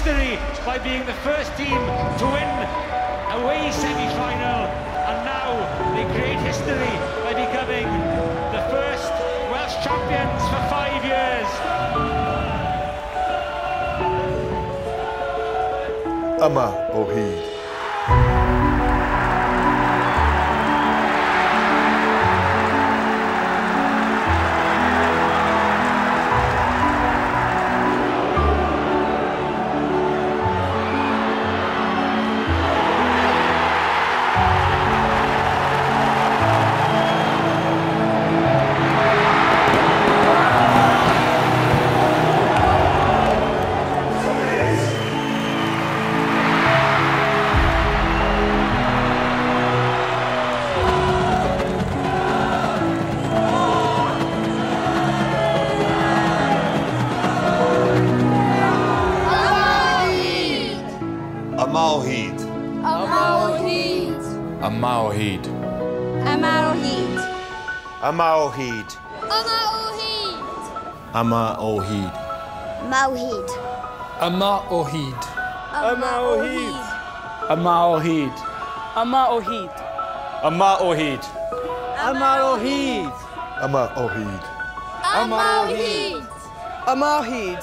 history by being the first team to win away semi-final and now they create history by becoming the first Welsh champions for five years. Yma o. Yma o hyd. Yma o hyd. Yma o hyd. Yma o hyd. Yma o hyd. Yma o hyd.